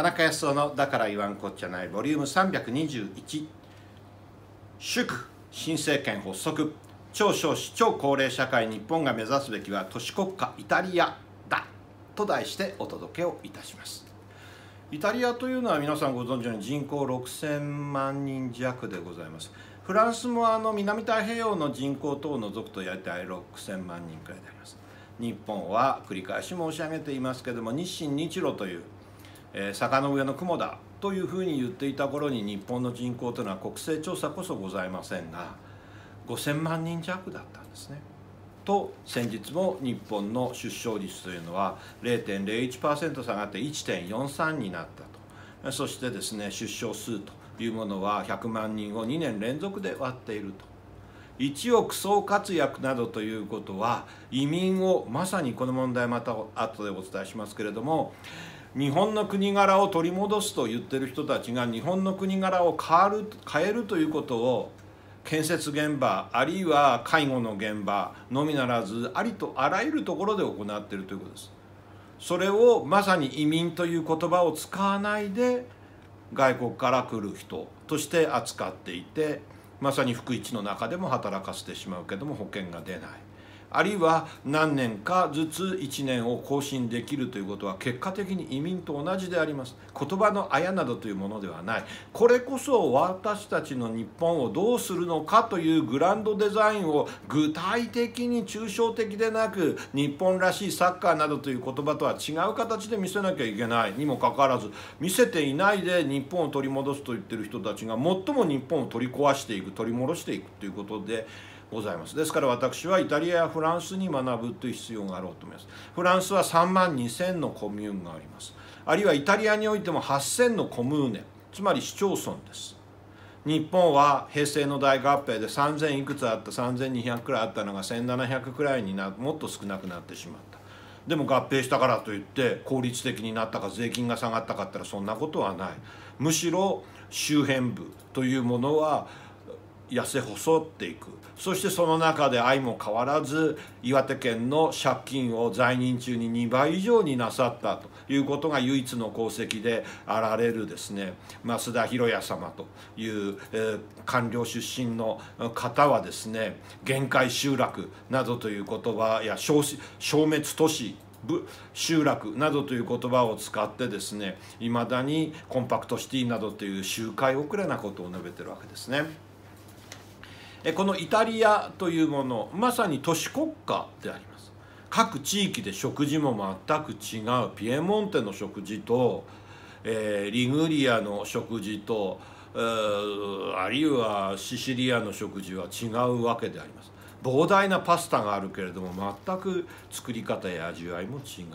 田中康夫の「だから言わんこっちゃない」ボリューム321祝新政権発足。超少子超高齢社会日本が目指すべきは都市国家イタリアだ。と題してお届けをいたします。イタリアというのは皆さんご存知のように人口6000万人弱でございます。フランスもあの南太平洋の人口等を除くと大体6000万人くらいであります。日本は繰り返し申し上げていますけども日清日露というえー、坂の上の雲だというふうに言っていた頃に日本の人口というのは国勢調査こそございませんが5,000万人弱だったんですね。と先日も日本の出生率というのは0.01%下がって1.43になったとそしてですね出生数というものは100万人を2年連続で割っていると一億総活躍などということは移民をまさにこの問題また後でお伝えしますけれども日本の国柄を取り戻すと言ってる人たちが日本の国柄を変わる変えるということを建設現場あるいは介護の現場のみならずありとあらゆるところで行っているということです。それをまさに移民という言葉を使わないで外国から来る人として扱っていてまさに福一の中でも働かせてしまうけども保険が出ない。あるいは何年かずつ1年を更新できるということは結果的に移民と同じであります。言葉のあやなどというものではない。これこそ私たちの日本をどうするのかというグランドデザインを具体的に抽象的でなく日本らしいサッカーなどという言葉とは違う形で見せなきゃいけない。にもかかわらず見せていないで日本を取り戻すと言ってる人たちが最も日本を取り壊していく取り戻していくということでございます。ですから私はイタリアやフランスに学ぶという必要があろうと思います。フランスは3万2000のコミューンがあります。あるいはイタリアにおいても8000のコムーネ。つまり市町村です。日本は平成の大合併で3000いくつあった3200くらいあったのが1700くらいになもっと少なくなってしまった。でも合併したからといって効率的になったか税金が下がったかったらそんなことはない。むしろ周辺部というものは痩せ細っていくそしてその中で相も変わらず岩手県の借金を在任中に2倍以上になさったということが唯一の功績であられるですね増田博也様という、えー、官僚出身の方はですね限界集落などという言葉や消滅都市集落などという言葉を使ってですねいまだにコンパクトシティなどという周回遅れなことを述べてるわけですね。このイタリアというものまさに都市国家であります。各地域で食事も全く違う。ピエモンテの食事と、えー、リグリアの食事と、あるいはシシリアの食事は違うわけであります。膨大なパスタがあるけれども全く作り方や味わいも違う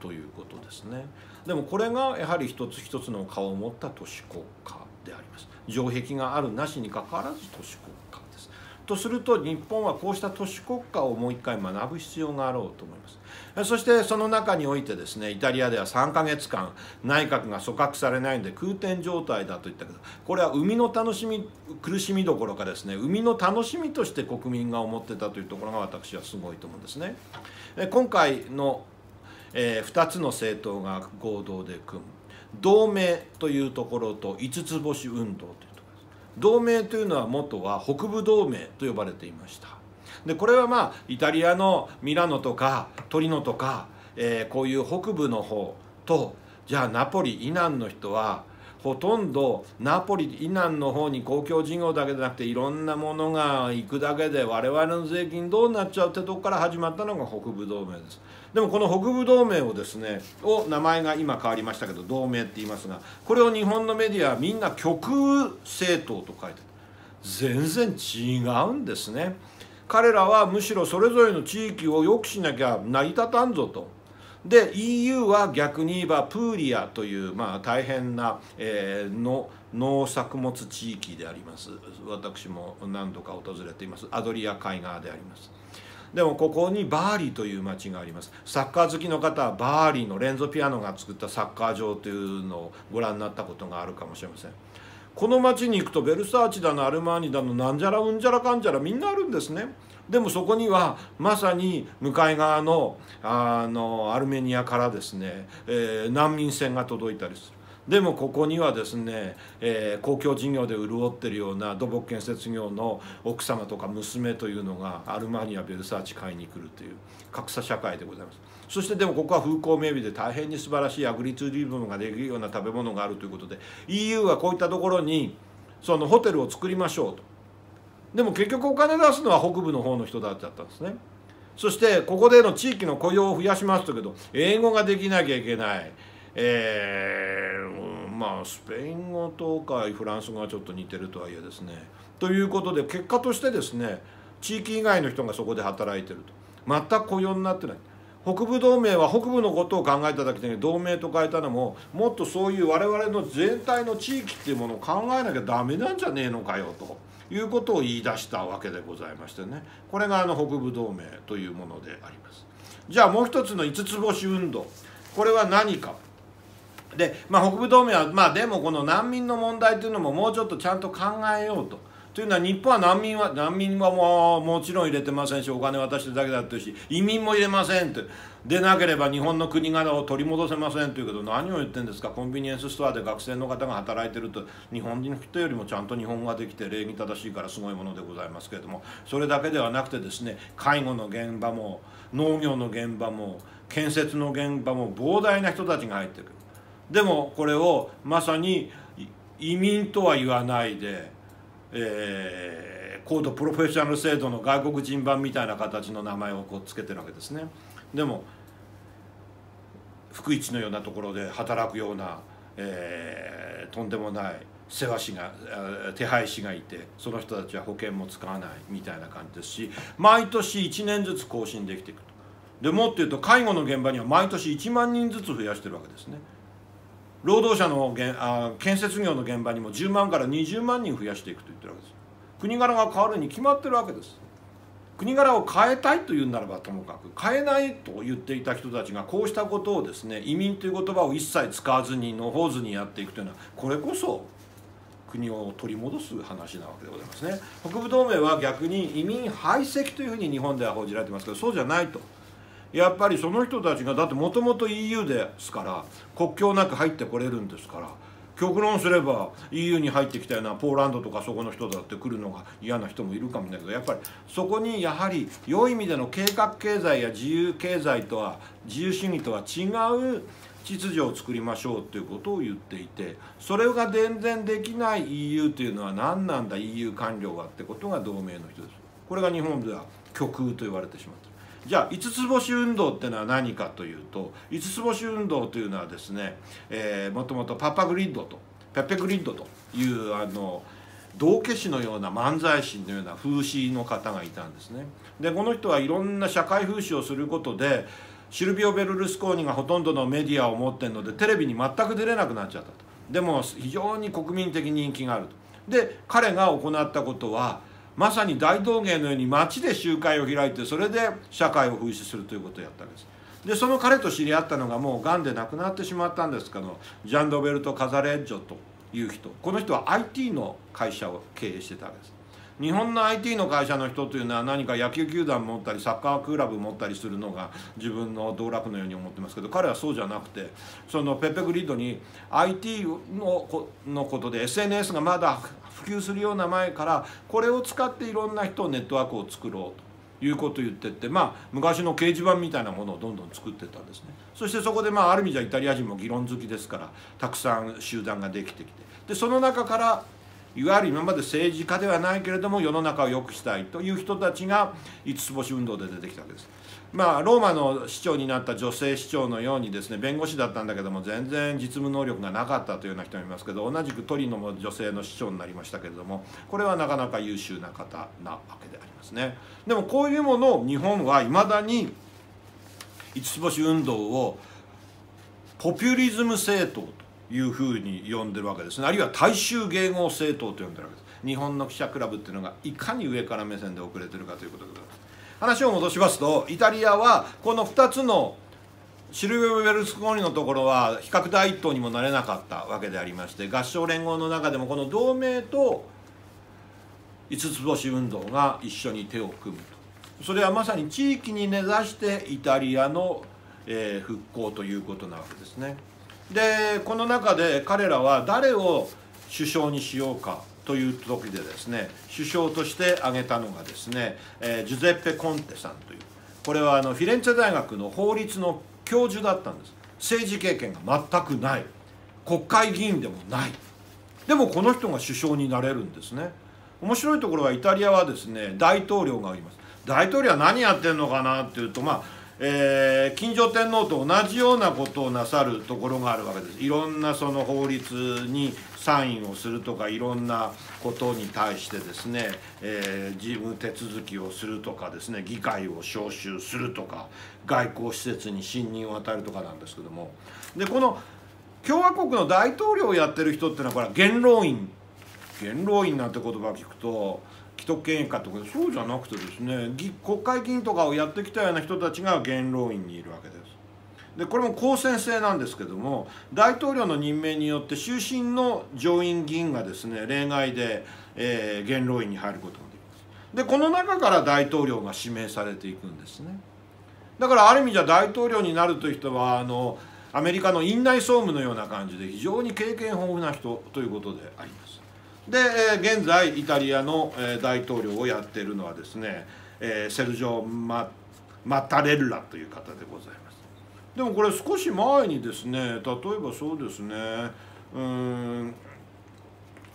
ということですね。でもこれがやはり一つ一つの顔を持った都市国家であります。城壁があるなしにかかわらず都市国家。とすると日本はこうした都市国家をもう一回学ぶ必要があろうと思います。そしてその中においてですねイタリアでは3か月間内閣が組閣されないんで空転状態だと言ったけどこれは生みの楽しみ苦しみどころかですね生みの楽しみとして国民が思ってたというところが私はすごいと思うんですね。今回の、えー、2つの政党が合同で組む同盟というところと五つ星運動という。同盟というのは元は北部同盟と呼ばれていました。でこれはまあイタリアのミラノとかトリノとか、えー、こういう北部の方とじゃあナポリ以南の人はほとんどナポリ以南の方に公共事業だけでなくていろんなものが行くだけで我々の税金どうなっちゃうってとこから始まったのが北部同盟です。でもこの北部同盟をですねを名前が今変わりましたけど同盟って言いますがこれを日本のメディアはみんな極右政党と書いて全然違うんですね。彼らはむしろそれぞれの地域を良くしなきゃ成り立たんぞと。で EU は逆に言えばプーリアという、まあ、大変な、えー、の農作物地域であります。私も何度か訪れています。アドリア海側であります。でもここにバーリーという町があります。サッカー好きの方はバーリーのレンゾピアノが作ったサッカー場というのをご覧になったことがあるかもしれません。この町に行くとベルサーチだのアルマーニだのなんじゃらうんじゃらかんじゃらみんなあるんですね。でもそこにはまさに向かい側のあのアルメニアからですね、えー、難民船が届いたりする。でもここにはですね、えー、公共事業で潤ってるような土木建設業の奥様とか娘というのがアルマニア・ベルサーチ買いに来るという格差社会でございます。そしてでもここは風光明媚で大変に素晴らしいアグリツーリズムができるような食べ物があるということで EU はこういったところにそのホテルを作りましょうと。でも結局お金出すのは北部の方の人だったんですね。そしてここでの地域の雇用を増やしますとけど英語ができなきゃいけない。えー、まあスペイン語とかフランス語がちょっと似てるとはいえですね。ということで結果としてですね地域以外の人がそこで働いてると。全く雇用になってない。北部同盟は北部のことを考えただけで同盟と変えたのももっとそういう我々の全体の地域っていうものを考えなきゃダメなんじゃねえのかよと。いうことを言い出したわけでございましてねこれがあの北部同盟というものであります。じゃあもう一つの五つ星運動これは何かで、まあ、北部同盟は、まあ、でもこの難民の問題というのももうちょっとちゃんと考えようと。というのは日本は難民は難民はもうもちろん入れてませんしお金渡してるだけだってし移民も入れませんって。でなければ日本の国柄を取り戻せませんというけど何を言ってんですか？コンビニエンスストアで学生の方が働いてると。日本人の人よりもちゃんと日本語ができて礼儀正しいからすごいものでございますけれども。それだけではなくてですね介護の現場も農業の現場も建設の現場も膨大な人たちが入ってくる。でもこれをまさに移民とは言わないで、えー、高度プロフェッショナル制度の外国人版みたいな形の名前をこうつけてるわけですね。でも福一のようなところで働くような、えー、とんでもない世話師が手配師がいてその人たちは保険も使わないみたいな感じですし毎年1年ずつ更新できていくとでもっと言うと介護の現場には毎年1万人ずつ増やしてるわけですね。労働者のあ建設業の現場にも10万から20万人増やしていくと言ってるわけです。国柄が変わるに決まってるわけです。国柄を変えたいというならばともかく変えないと言っていた人たちがこうしたことをですね移民という言葉を一切使わずにのほうずにやっていくというのはこれこそ国を取り戻す話なわけでございますね。北部同盟は逆に移民排斥というふうに日本では報じられてますけどそうじゃないと。やっぱりその人たちがだってもともと EU ですから国境なく入ってこれるんですから極論すれば EU に入ってきたようなポーランドとかそこの人だって来るのが嫌な人もいるかもしれないけどやっぱりそこにやはり良い意味での計画経済や自由経済とは自由主義とは違う秩序を作りましょうということを言っていてそれが全然できない EU というのは何なんだ EU 官僚はってことが同盟の人です。これが日本では極右と言われてしまった。じゃあ五つ星運動っていうのは何かというと五つ星運動というのはですね、えー、もともとパパグリッドとペッペグリッドというあの道化師のような漫才師のような風刺の方がいたんですね。でこの人はいろんな社会風刺をすることでシルビオ・ベルルスコーニがほとんどのメディアを持ってるのでテレビに全く出れなくなっちゃったと。でも非常に国民的人気があると。で彼が行ったことはまさに大道芸のように街で集会を開いてそれで社会を風刺するということをやったんです。でその彼と知り合ったのがもうがんで亡くなってしまったんですけどジャン・ドベルト・カザレッジョという人。この人は IT の会社を経営してたわけです。日本の IT の会社の人というのは何か野球球団持ったりサッカークラブ持ったりするのが自分の道楽のように思ってますけど彼はそうじゃなくてそのペッペグリッドに IT ののことで SNS がまだ普及するような前からこれを使っていろんな人をネットワークを作ろうということを言ってってまあ昔の掲示板みたいなものをどんどん作ってたんですね。そしてそこでまあある意味じゃイタリア人も議論好きですからたくさん集団ができてきて。でその中からいわゆる今まで政治家ではないけれども世の中を良くしたいという人たちが五つ星運動で出てきたわけです。まあ、ローマの市長になった女性市長のようにですね弁護士だったんだけども全然実務能力がなかったというような人もいますけど同じくトリノも女性の市長になりましたけれどもこれはなかなか優秀な方なわけでありますね。でもこういうものを日本はいまだに五つ星運動をポピュリズム政党というふうに呼んでるわけですねあるいは大衆迎合政党と呼んでるわけです日本の記者クラブっていうのがいかに上から目線で遅れてるかということでございます話を戻しますとイタリアはこの2つのシルビオ・ベルスコーニのところは比較第一党にもなれなかったわけでありまして合唱連合の中でもこの同盟と五つ星運動が一緒に手を組むとそれはまさに地域に根ざしてイタリアの、えー、復興ということなわけですね。でこの中で彼らは誰を首相にしようかという時でですね首相として挙げたのがですね、えー、ジュゼッペ・コンテさんというこれはあのフィレンツェ大学の法律の教授だったんです。政治経験が全くない。国会議員でもない。でもこの人が首相になれるんですね。面白いところはイタリアはですね大統領がいます。大統領は何やってんのかなっていうとまあえー、金城天皇と同じようなことをなさるところがあるわけです。いろんなその法律にサインをするとかいろんなことに対してですね、えー、事務手続きをするとかですね議会を招集するとか外交施設に信任を与えるとかなんですけども。でこの共和国の大統領をやってる人っていうのはこれは元老院。元老院なんて言葉を聞くと既得権益かとかそうじゃなくてですね国会議員とかをやってきたような人たちが元老院にいるわけです。でこれも公選制なんですけども大統領の任命によって終身の上院議員がですね例外で、えー、元老院に入ることができます。でこの中から大統領が指名されていくんですね。だからある意味じゃ大統領になるという人はあのアメリカの院内総務のような感じで非常に経験豊富な人ということであります。で、え、現在イタリアの、え、大統領をやっているのはですね、え、セルジョ・ママタレッラという方でございます。でもこれ少し前にですね例えばそうですねうん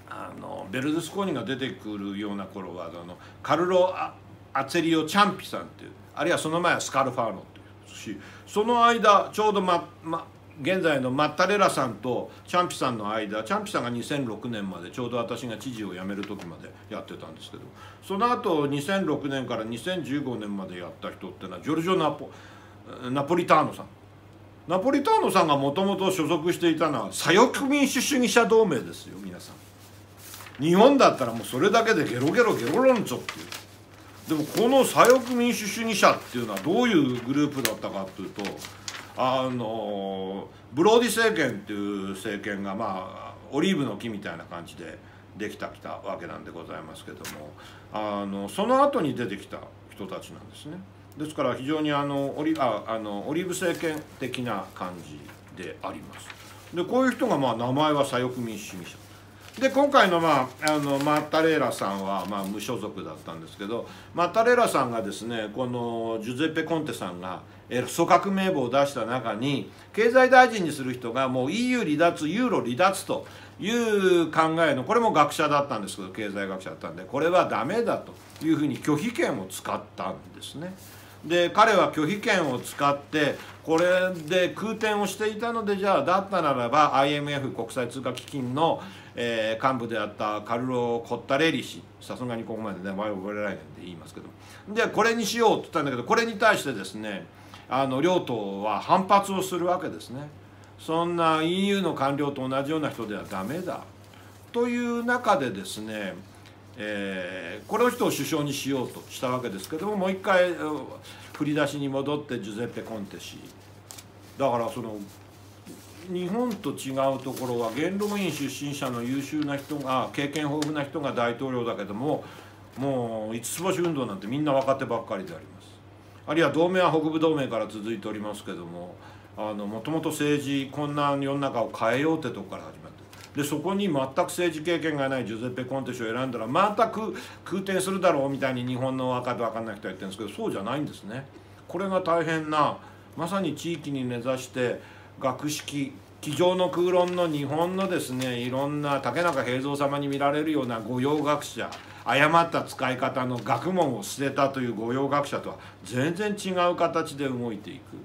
あのベルルスコーニが出てくるような頃はあのカルロ・アツェリオ・チャンピさんっていうあるいはその前はスカルファーノっていうしその間ちょうど、まま、現在のマッタレラさんとチャンピさんの間チャンピさんが2006年までちょうど私が知事を辞める時までやってたんですけどその後2006年から2015年までやった人っていうのはジョルジョナポ・ナポリターノさん。ナポリターノさんがもともと所属していたのは左翼民主主義者同盟ですよ皆さん。日本だったらもうそれだけでゲロゲロゲロ論調っていう。でもこの左翼民主主義者っていうのはどういうグループだったかっていうとあのブローディ政権っていう政権がまあオリーブの木みたいな感じでできたきたわけなんでございますけどもあのその後に出てきた人たちなんですね。ですから非常にあのオリああのオリーブ政権的な感じであります。でこういう人がまあ名前は左翼民主主義者。で今回の,、まあ、あのマッタレーラさんは、まあ、無所属だったんですけどマッタレーラさんがですねこのジュゼッペ・コンテさんが組閣名簿を出した中に経済大臣にする人がもう EU 離脱ユーロ離脱という考えのこれも学者だったんですけど経済学者だったんでこれはダメだというふうに拒否権を使ったんですね。で彼は拒否権を使ってこれで空転をしていたのでじゃあだったならば IMF 国際通貨基金の、えー、幹部であったカルロ・コッタレリ氏さすがにここまで名前を覚えられないんで言いますけどでこれにしようって言ったんだけどこれに対してですねあの両党は反発をするわけですね。そんな EU の官僚と同じような人ではダメだという中でですねえー、この人を首相にしようとしたわけですけどももう一回振り出しに戻ってジュゼッペ・コンテ氏。だからその日本と違うところは元老院出身者の優秀な人が経験豊富な人が大統領だけどももう五つ星運動なんてみんな若手ばっかりであります。あるいは同盟は北部同盟から続いておりますけどももともと政治こんな世の中を変えようってとこから始まってでそこに全く政治経験がないジュゼッペ・コンテ氏を選んだらまた空転するだろうみたいに日本の若手分かんない人は言ってるんですけどそうじゃないんですね。これが大変なまさに地域に根ざして学識机上の空論の日本のですねいろんな竹中平蔵様に見られるような御用学者誤った使い方の学問を捨てたという御用学者とは全然違う形で動いていく。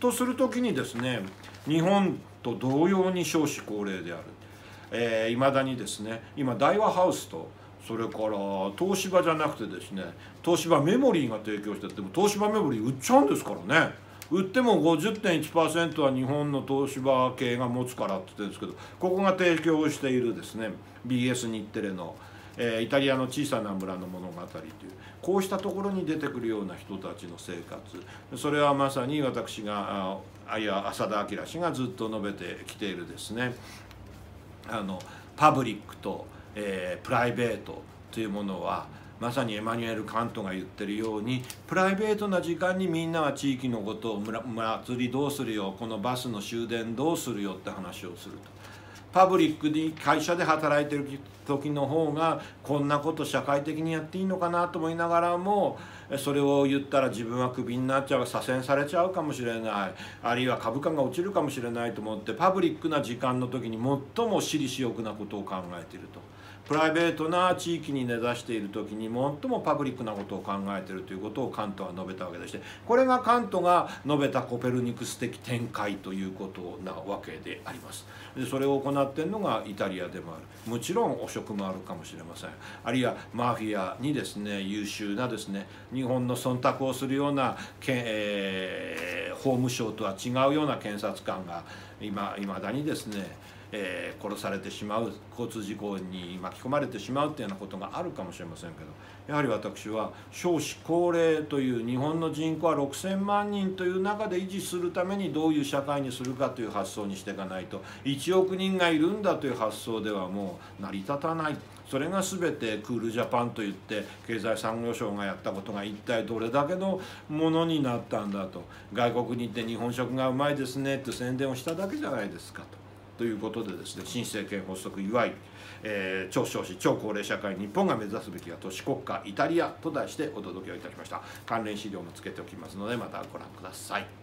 とする時にですね日本と同様に少子高齢である。えー、未だにですね今大和ハウスとそれから東芝じゃなくてですね東芝メモリーが提供してても東芝メモリー売っちゃうんですからね。売っても50.1%は日本の東芝系が持つからって言ってるんですけどここが提供しているですね BS 日テレの、えー、イタリアの小さな村の物語というこうしたところに出てくるような人たちの生活。それはまさに私があいや浅田明氏がずっと述べてきているですね。あのパブリックと、えー、プライベートというものはまさにエマニュエル・カントが言ってるようにプライベートな時間にみんなは地域のことを祭りどうするよこのバスの終電どうするよって話をすると。パブリックで会社で働いてる時の方がこんなこと社会的にやっていいのかなと思いながらもそれを言ったら自分はクビになっちゃう左遷されちゃうかもしれないあるいは株価が落ちるかもしれないと思ってパブリックな時間の時に最も私利私欲なことを考えていると。プライベートな地域に根ざしている時に最もパブリックなことを考えているということをカントは述べたわけでしてこれがカントが述べたコペルニクス的展開ということなわけであります。でそれを行っているのがイタリアでもある。もちろん汚職もあるかもしれません。あるいはマフィアにですね優秀なですね日本の忖度をするようなけ、えー、法務省とは違うような検察官が今いまだにですねえー、殺されてしまう交通事故に巻き込まれてしまうっていうようなことがあるかもしれませんけどやはり私は少子高齢という日本の人口は6,000万人という中で維持するためにどういう社会にするかという発想にしていかないと1億人がいるんだという発想ではもう成り立たない。それが全てクールジャパンといって経済産業省がやったことが一体どれだけのものになったんだと外国に行って日本食がうまいですねって宣伝をしただけじゃないですかと。ということでですね新政権発足祝い、えー、超少子超高齢社会日本が目指すべきは都市国家イタリアと題してお届けをいたしました関連資料もつけておきますのでまたご覧ください。